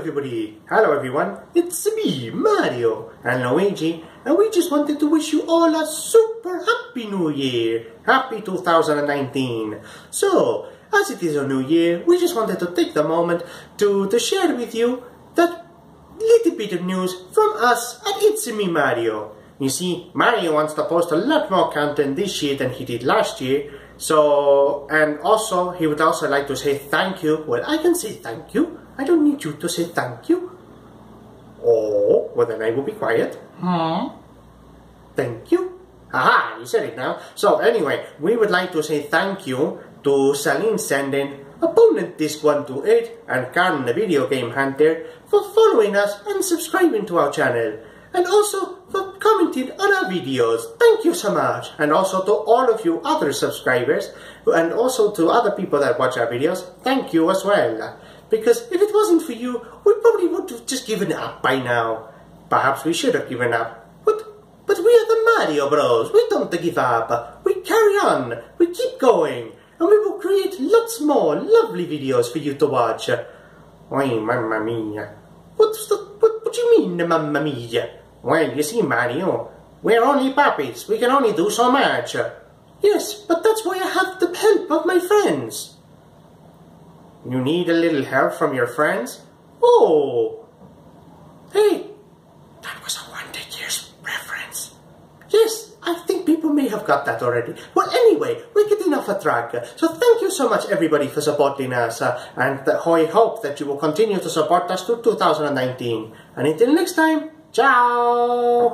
everybody! Hello everyone, it's me, Mario, and Luigi, and we just wanted to wish you all a super happy new year! Happy 2019! So, as it is a new year, we just wanted to take the moment to, to share with you that little bit of news from us at It's Me Mario. You see, Mario wants to post a lot more content this year than he did last year, so, and also, he would also like to say thank you. Well, I can say thank you. I don't need you to say thank you. Oh, well then I will be quiet. Hmm? Thank you. Aha, you said it now. So anyway, we would like to say thank you to Salim Senden, Opponent Disc 128, and Karen the Video Game Hunter for following us and subscribing to our channel. And also for commenting on our videos. Thank you so much. And also to all of you other subscribers, and also to other people that watch our videos, thank you as well. Because if it wasn't for you, we probably would have just given up by now. Perhaps we should have given up. But, but we are the Mario Bros. We don't give up. We carry on. We keep going. And we will create lots more lovely videos for you to watch. Oi, mamma mia. What's the, what, what do you mean, mamma mia? Well, you see, Mario, we're only puppies. We can only do so much. Yes, but that's why I have the help of my friends. You need a little help from your friends? Oh! Hey, that was a 100 years reference. Yes, I think people may have got that already. Well, anyway, we're getting off a track. So thank you so much, everybody, for supporting us. Uh, and I hope that you will continue to support us through 2019. And until next time, Ciao!